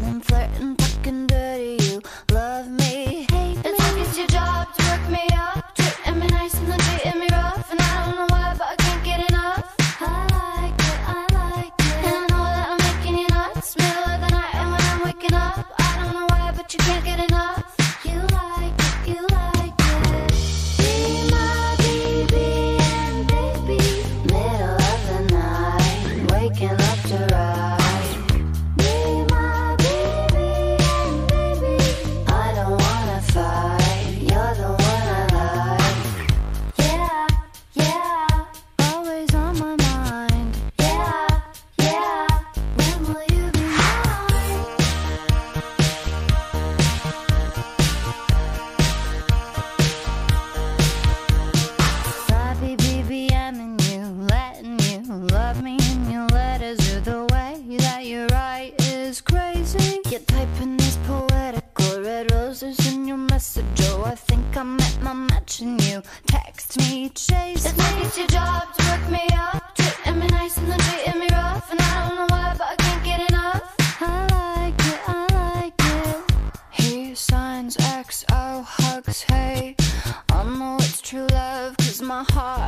Golden flirt your letters or the way that you write is crazy. You're typing these poetic, red roses in your message. Oh, I think I met my match in you. Text me, chase me. It's like it's your job to work me up, treating me nice and then treating me rough, and I don't know why, but I can't get enough. I like it, I like it. He signs XO hugs. Hey, I know it's true love, cause my heart.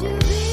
You. be